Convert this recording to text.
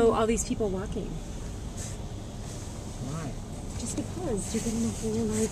Oh, all these people walking. Why? Just because you're getting a whole like